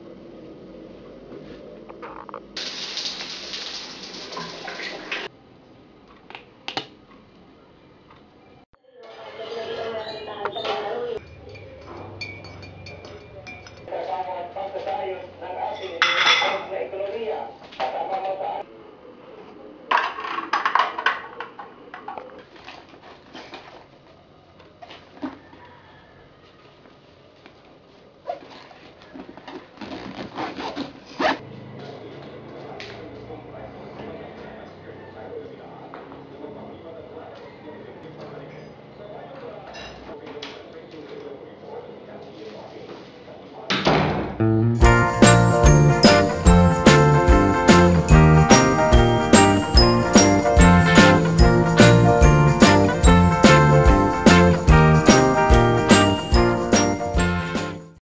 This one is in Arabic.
you